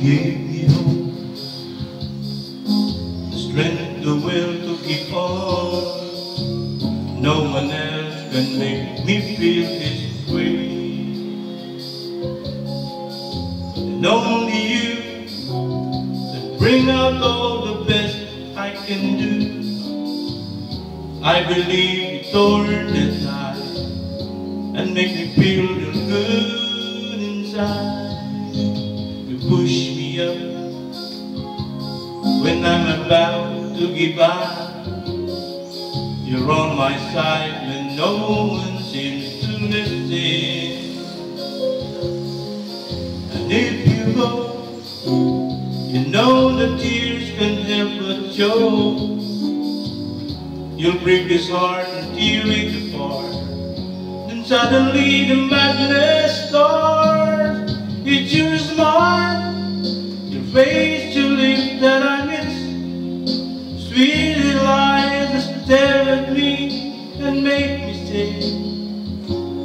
Give me hope, strength, the will to keep on. No one else can make me feel this way. And only you can bring out all the best I can do. I believe torn inside and make me feel good inside. You push me up when I'm about to give up. You're on my side when no one seems to listen. And if you go, you know the tears can help but show. You'll break his heart tear it apart. Then suddenly the madness starts. It's your smile, your face, your lips that I miss. Sweet lies that stare at me and make me say,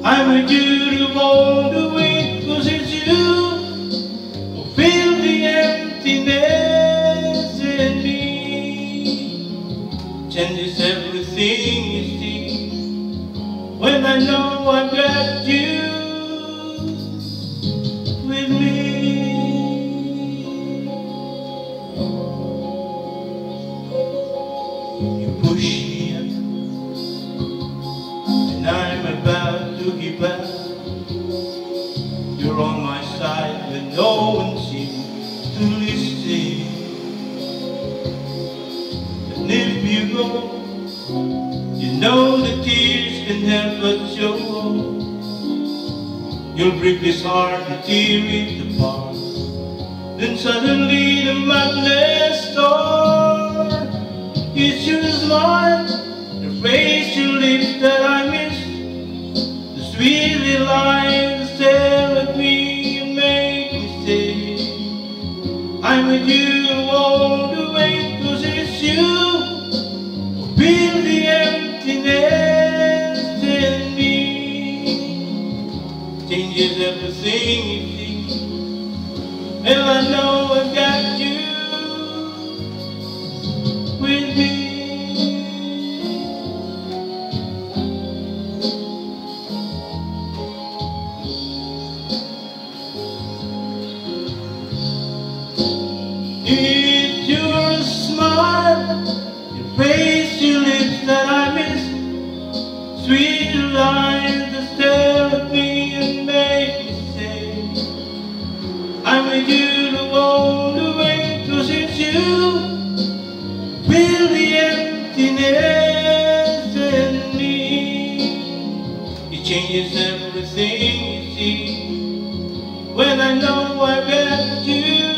I'm to all the way, cause it's you You push me and I'm about to give up. You're on my side when no one seems to listen. And if you go, you know the tears can but show. You'll break this heart and tear it apart. Then suddenly the madness starts. Your face, your lips that I miss. The sweet little that stare at me and make me say, I'm with you all the way, cause it's you who the emptiness you it's you. Fill the emptiness in me. It changes everything you see. When I know I've got you